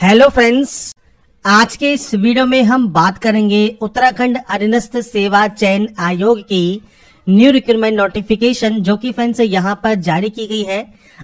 Hello friends आज के इस वीडियो में हम बात करेंगे उत्तराखंड अधीनस्थ सेवा चयन आयोग की न्यू रिक्रूटमेंट नोटिफिकेशन जो कि फ्रेंड्स यहाँ पर जारी की गई है।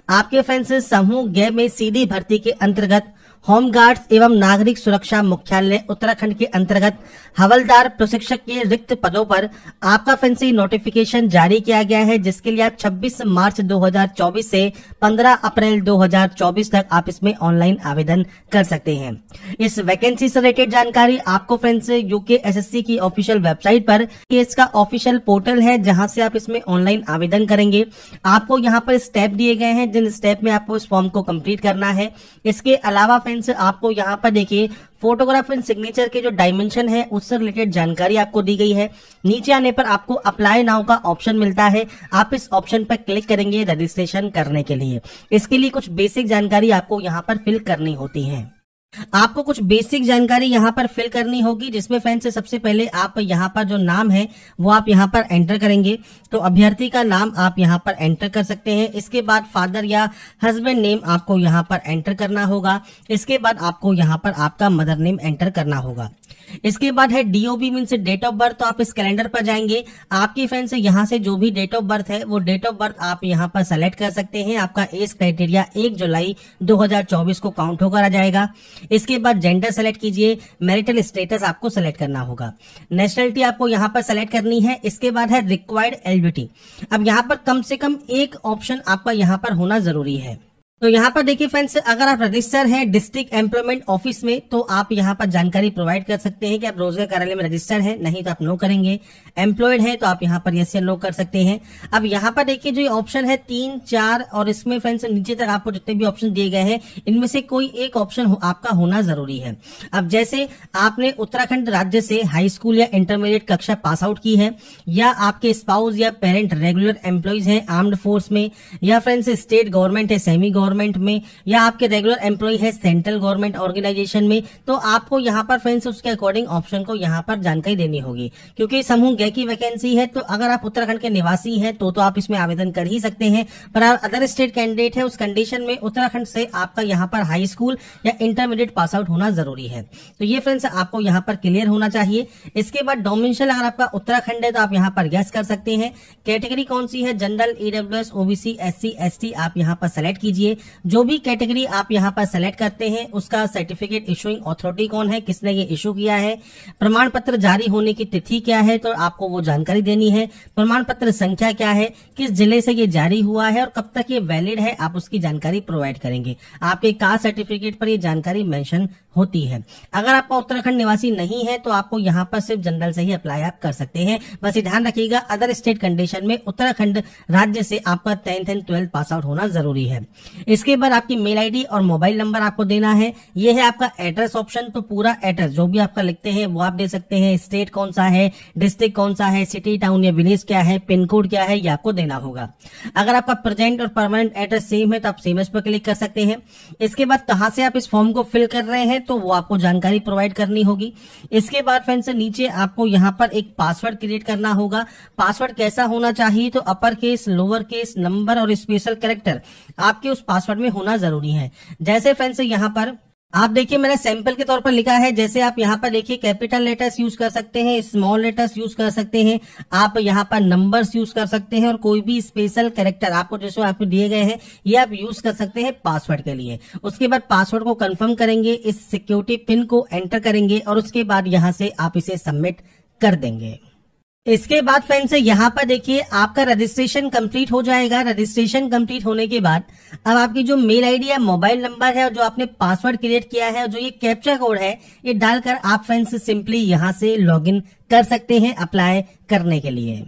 आपके फ्रेंड्स समूह गे में सीधी भर्ती के अंतर्गत होमगार्ड्स एवं नागरिक सुरक्षा मुख्यालय उत्तराखंड के अंतर्गत हवलदार प्रशिक्षक के रिक्त पदों पर आपका फैंसी नोटिफिकेशन जारी किया गया है, जिसके लिए आप 26 मार्च 2024 से 15 अप्रैल 2024 तक आप इसमें ऑनलाइन आवेदन कर सकते हैं। इस वैकेंसी से रिलेटेड जानकारी आपको फ्रेंड्स यूके एसएससी की ऑफिशियल वेबसाइट पर, इसका ऑफिशियल पोर्टल है, जहाँ से आप इसमें ऑनलाइन आवेदन करेंगे। आपको यहाँ पर स्टेप दिए गए हैं, जिन स्टेप में आपको इस फॉर्म को कंप्लीट करना है। इसके अलावा फ्रेंड्स आपको यहाँ पर देखिए फोटोग्राफ एंड सिग्नेचर के जो डायमेंशन है, उससे रिलेटेड जानकारी आपको दी गई है। नीचे आने पर आपको अप्लाई नाउ का ऑप्शन मिलता है। आप इस ऑप्शन पर क्लिक करेंगे रजिस्ट्रेशन करने के लिए। इसके लिए कुछ बेसिक जानकारी आपको यहाँ पर फिल करनी होती है। आपको कुछ बेसिक जानकारी यहाँ पर फिल करनी होगी, जिसमें से सबसे पहले आप यहाँ पर जो नाम है, वो आप यहाँ पर एंटर करेंगे। तो अभ्यर्थी का नाम आप यहाँ पर एंटर कर सकते हैं। इसके बाद फादर या हस्बैंड नेम आपको यहाँ पर एंटर करना होगा। इसके बाद आपको यहाँ पर आपका मदर नेम एंटर करना होगा। इसके बाद है DOB mean date of birth तो आप इस कैलेंडर पर जाएँगे। आपकी फ्रेंड्स यहाँ से जो भी डेट ऑफ़ बर्थ है, वो डेट ऑफ़ बर्थ आप यहाँ पर सेलेक्ट कर सकते हैं। आपका एज क्राइटेरिया एक जुलाई 2024 को काउंट होकर आ जाएगा। इसके बाद जेंडर सेलेक्ट कीजिए। मैरिटल स्टेटस आपको सेलेक्ट करना होगा। नेशनलिटी आपको यहाँ पर सेलेक्ट करनी है। इसके बाद है रिक्वायर्ड एलबीटी अब यहाँ पर कम से कम एक ऑप्शन आपका यहाँ पर होना ज़रूरी है। तो यहाँ पर देखिए फ्रेंड्स अगर आप रजिस्टर हैं डिस्ट्रिक्ट एम्प्लॉयमेंट ऑफ़िस में तो आप यहाँ पर जानकारी प्रोवाइड कर सकते हैं कि आप रोज़गार कार्यालय में रजिस्टर हैं नहीं तो आप नो करेंगे। एम्प्लॉयड है तो आप यहाँ पर यस या नो कर सकते हैं। अब यहाँ पर देखिए जो ऑप्शन है तीन चार और इसमें फ्रेंड्स नीचे तक आपको जितने भी ऑप्शन दिए गए हैं इनमें से कोई एक ऑप्शन हो, आपका होना ज़रूरी है। अब जैसे आपने उत्तराखंड राज्य से हाई स्कूल या इंटरमीडिएट कक्षा पास आउट की है या आपके स्पाउस या पेरेंट रेगुलर एम्प्लॉयज़ है आर्म्ड फोर्स में या फ्रेंड्स स्टेट गवर्नमेंट है सेमी गवर्नमेंट गवर्नमेंट में या आपके रेगुलर एम्प्लॉय है सेंट्रल गवर्नमेंट ऑर्गेनाइजेशन में तो आपको यहाँ पर फ्रेंड्स उसके अकॉर्डिंग ऑप्शन को यहाँ पर जानकारी देनी होगी। क्योंकि समूह गे की वैकेंसी है तो अगर आप उत्तराखंड के निवासी हैं तो तो आप इसमें आवेदन कर ही सकते हैं। पर अदर स्टेट कैंडिडेट है, उस कंडीशन में उत्तराखंड से आपका यहाँ पर हाई स्कूल या इंटरमीडिएट पास आउट होना ज़रूरी है। तो ये फ्रेंड्स आपको यहाँ पर क्लियर होना चाहिए। इसके बाद डोमिनशल अगर आपका उत्तराखंड है तो आप यहाँ पर गैस कर सकते हैं। कैटेगरी कौन सी है? General EWS OBC SC ST आप यहाँ पर सेलेक्ट कीजिए। जो भी कैटेगरी आप यहाँ पर सेलेक्ट करते हैं, उसका सर्टिफिकेट इशूइंग अथॉरिटी कौन है, किसने ये इशू किया है प्रमाण पत्र जारी होने की तिथि क्या है तो आपको वो जानकारी देनी है प्रमाण पत्र संख्या क्या है, किस ज़िले से ये जारी हुआ है और कब तक ये वैलिड है, आप उसकी जानकारी प्रोवाइड करेंगे। आपके कास्ट सर्टिफिकेट पर ये जानकारी मेंशन होती है। अगर आपका उत्तराखंड निवासी नहीं है तो आपको यहाँ पर सिर्फ़ जनरल से ही अप्लाई आप कर सकते हैं। बस ये ध्यान रखिएगा अदर स्टेट कंडीशन में उत्तराखंड राज्य से आपका tenth and twelfth pass out होना ज़रूरी है। इसके बाद आपकी मेल आईडी और मोबाइल नंबर आपको देना है। ये है आपका एड्रेस ऑप्शन तो पूरा एड्रेस जो भी आपका लिखते हैं, वो आप दे सकते हैं। स्टेट कौन सा है डिस्ट्रिक्ट कौन सा है सिटी टाउन या विलेज क्या है पिन कोड क्या है, ये आपको देना होगा। अगर आपका प्रेजेंट और परमानेंट एड्रेस सेम है तो आप सेम पर क्लिक कर सकते हैं। इसके बाद कहाँ से आप इस फॉर्म को फिल कर रहे हैं तो वो आपको जानकारी प्रोवाइड करनी होगी। इसके बाद फ्रेंड्स नीचे आपको यहाँ पर एक पासवर्ड क्रिएट करना होगा। पासवर्ड कैसा होना चाहिए? तो upper case lower case number और स्पेशल कैरेक्टर आपके उस पासवर्ड में होना ज़रूरी है। जैसे फ्रेंड्स यहाँ पर आप देखिए, मैंने सैंपल के तौर पर लिखा है, जैसे आप यहाँ पर देखिए कैपिटल लेटर्स यूज़ कर सकते हैं स्मॉल लेटर्स यूज़ कर सकते हैं, आप यहाँ पर नंबर्स यूज़ कर सकते हैं, और कोई भी स्पेशल कैरेक्टर आपको जैसे आपको दिए गए हैं, ये आप यूज़ कर सकते हैं पासवर्ड के लिए। उसके बाद पासवर्ड को कंफर्म करेंगे, इस सिक्योरिटी पिन को एंटर करेंगे, और उसके बाद यहाँ से आप इसे सबमिट कर देंगे। इसके बाद फ्रेंड्स यहाँ पर देखिए, आपका रजिस्ट्रेशन कंप्लीट हो जाएगा। रजिस्ट्रेशन कंप्लीट होने के बाद अब आपकी जो मेल आईडी या मोबाइल नंबर है और जो आपने पासवर्ड क्रिएट किया है और जो ये कैप्चा कोड है, ये डालकर आप फ्रेंड्स सिंपली यहाँ से लॉगिन कर सकते हैं अप्लाई करने के लिए।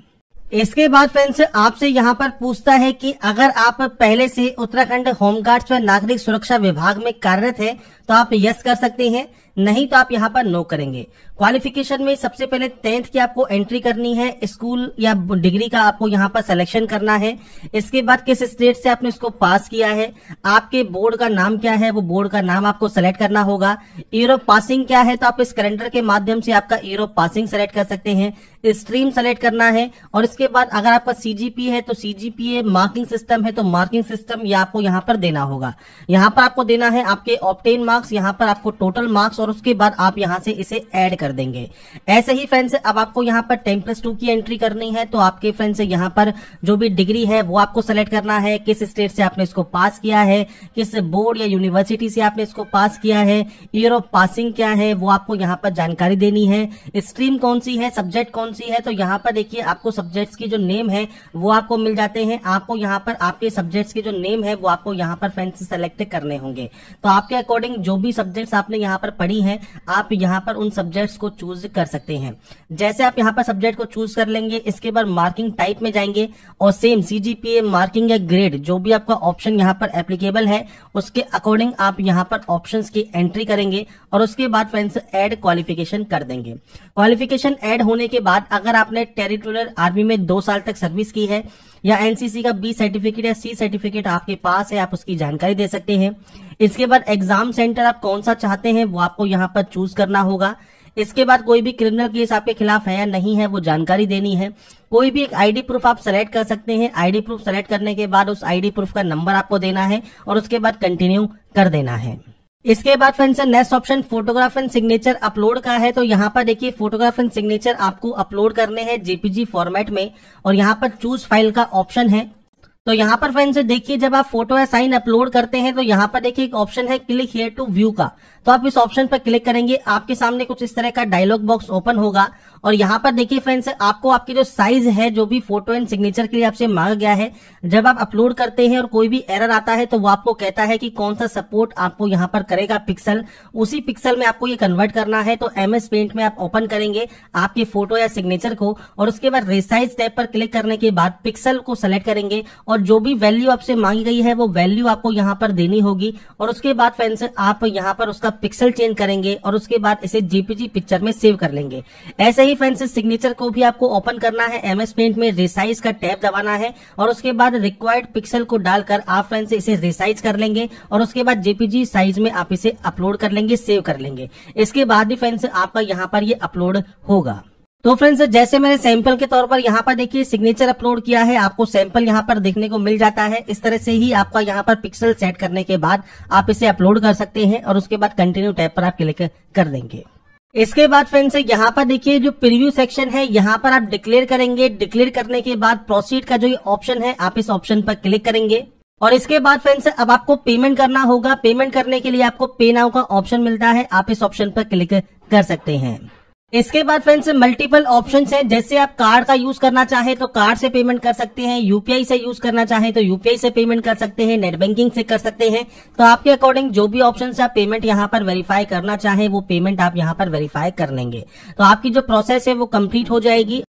इसके बाद फ्रेंड्स आपसे यहाँ पर पूछता है कि अगर आप पहले से उत्तराखंड होमगार्ड्स व नागरिक सुरक्षा विभाग में कार्यरत है तो आप यस कर सकते हैं। नहीं तो आप यहाँ पर नो करेंगे। क्वालिफिकेशन में सबसे पहले टेंथ की आपको एंट्री करनी है स्कूल या डिग्री का आपको यहाँ पर सिलेक्शन करना है। इसके बाद किस स्टेट से आपने इसको पास किया है, आपके बोर्ड का नाम क्या है, वो बोर्ड का नाम आपको सेलेक्ट करना होगा। ईयर ऑफ़ पासिंग क्या है तो आप इस कैलेंडर के माध्यम से आपका ऑफ़ पासिंग सेलेक्ट कर सकते हैं। स्ट्रीम सेलेक्ट करना है, और इसके बाद अगर आपका सीजीपी है तो सीजीपीए मार्किंग सिस्टम है तो मार्किंग सिस्टम आपको यहाँ पर देना होगा। यहाँ पर आपको देना है आपके ऑप्टेन मार्क्स यहाँ पर आपको टोटल मार्क्स और उसके बाद आप यहाँ से इसे ऐड कर देंगे। ऐसे ही फ्रेंड्स अब आपको यहाँ पर टेन प्लस टू की एंट्री करनी है तो आपके फ्रेंड्स यहाँ पर जो भी डिग्री है, वो आपको सेलेक्ट करना है। किस स्टेट से आपने इसको पास किया है, किस बोर्ड या यूनिवर्सिटी से आपने इसको पास किया है ईयर ऑफ़ पासिंग क्या है, वो आपको यहाँ पर जानकारी देनी है। स्ट्रीम कौन सी है सब्जेक्ट कौन सी है तो यहाँ पर देखिए आपको सब्जेक्ट्स की जो नेम है, वो आपको मिल जाते हैं। आपको यहाँ पर, आपके सब्जेक्ट्स के जो नेम है, वो आपको यहाँ पर फ्रेंड्स सेलेक्ट करने होंगे। तो आपके अकॉर्डिंग जो भी सब्जेक्ट्स आपने यहाँ पर पढ़ी हैं, आप यहाँ पर उन सब्जेक्ट्स को चूज़ कर सकते हैं। जैसे आप यहाँ पर सब्जेक्ट को चूज़ कर लेंगे, इसके बाद मार्किंग टाइप में जाएँगे और सेम सीजीपीए मार्किंग या ग्रेड जो भी आपका ऑप्शन यहाँ पर एप्लीकेबल है, उसके अकॉर्डिंग आप यहाँ पर ऑप्शन की एंट्री करेंगे और उसके बाद फ्रेंड्स एड क्वालिफिकेशन कर देंगे। क्वालिफिकेशन एड होने के बाद अगर आपने टेरिटोरियल आर्मी में दो साल तक सर्विस की है या एनसीसी का बी सर्टिफिकेट या सी सर्टिफिकेट आपके पास है, आप उसकी जानकारी दे सकते हैं। इसके बाद एग्ज़ाम सेंटर आप कौन सा चाहते हैं, वो आपको यहाँ पर चूज़ करना होगा। इसके बाद कोई भी क्रिमिनल केस आपके खिलाफ है या नहीं है, वो जानकारी देनी है। कोई भी एक आईडी प्रूफ आप सेलेक्ट कर सकते हैं। आईडी प्रूफ सेलेक्ट करने के बाद उस आईडी प्रूफ का नंबर आपको देना है और उसके बाद कंटिन्यू कर देना है। इसके बाद friends next option photograph and signature upload का है। तो यहाँ पर देखिए फोटोग्राफ एंड सिग्नेचर आपको अपलोड करने हैं जेपीजी फॉर्मेट में और यहाँ पर चूज़ फ़ाइल का ऑप्शन है। तो यहाँ पर फ्रेंड्स देखिए, जब आप फ़ोटो या साइन अपलोड करते हैं तो यहाँ पर देखिए एक ऑप्शन है क्लिक हेयर टू व्यू का। तो आप इस ऑप्शन पर क्लिक करेंगे, आपके सामने कुछ इस तरह का डायलॉग बॉक्स ओपन होगा। और यहाँ पर देखिए फ्रेंड्स आपको आपकी जो साइज़ है, जो भी फ़ोटो एंड सिग्नेचर के लिए आपसे मांगा गया है, जब आप अपलोड करते हैं और कोई भी एरर आता है तो वो आपको कहता है कि कौन सा सपोर्ट आपको यहाँ पर करेगा पिक्सल उसी पिक्सल में आपको ये कन्वर्ट करना है तो एमएस पेंट में आप ओपन करेंगे आपके फ़ोटो या सिग्नेचर को। और उसके बाद रिसाइज टैब पर क्लिक करने के बाद पिक्सल को सेलेक्ट करेंगे और जो भी वैल्यू आपसे मांगी गई है, वो वैल्यू आपको यहाँ पर देनी होगी। और उसके बाद फ्रेंड्स आप यहाँ पर उसका पिक्सल चेंज करेंगे और उसके बाद इसे जीपीजी पिक्चर में सेव कर लेंगे। ऐसे ही फ्रेंड्स सिग्नेचर को भी आपको ओपन करना है। एमएस पेंट में रिसाइज का टैब दबाना है और उसके बाद रिक्वायर्ड पिक्सल को डालकर आप फ्रेंड्स इसे रिसाइज कर लेंगे और उसके बाद जेपीजी साइज़ में आप इसे अपलोड कर लेंगे सेव कर लेंगे। इसके बाद ही फ्रेंड्स आपका यहाँ पर ये अपलोड होगा। तो फ्रेंड्स जैसे मैंने सैंपल के तौर पर यहाँ पर देखिए सिग्नेचर अपलोड किया है, आपको सैंपल यहाँ पर देखने को मिल जाता है। इस तरह से ही आपका यहाँ पर पिक्सल सेट करने के बाद आप इसे अपलोड कर सकते हैं और उसके बाद कंटिन्यू टैब पर आप क्लिक कर देंगे। इसके बाद फ्रेंड्स यहाँ पर देखिए जो प्रीव्यू सेक्शन है, यहाँ पर आप डिक्लेयर करेंगे। डिक्लेयर करने के बाद प्रोसीड का जो ऑप्शन है, आप इस ऑप्शन पर क्लिक करेंगे। और इसके बाद फ्रेंड्स अब आपको पेमेंट करना होगा। पेमेंट करने के लिए आपको पे नाउ का ऑप्शन मिलता है। आप इस ऑप्शन पर क्लिक कर सकते हैं। इसके बाद फ्रेंड्स मल्टीपल ऑप्शन हैं। जैसे आप कार्ड का यूज़ करना चाहे तो कार्ड से पेमेंट कर सकते हैं यूपीआई से यूज़ करना चाहे तो यूपीआई से पेमेंट कर सकते हैं नेट बैंकिंग से कर सकते हैं। तो आपके अकॉर्डिंग जो भी ऑप्शन आप पेमेंट यहाँ पर वेरीफाई करना चाहे, वो पेमेंट आप यहाँ पर वेरीफाई कर लेंगे। तो आपकी जो प्रोसेस है, वो कंप्लीट हो जाएगी।